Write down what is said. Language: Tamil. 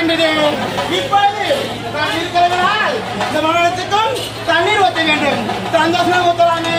இருக்கின்றது. இப்பொழுது நான் இருக்கிறவனால் இந்த மாநிலத்துக்கும் தண்ணீர் ஊற்ற வேண்டும். சந்தோஷமாக ஊற்றலாமே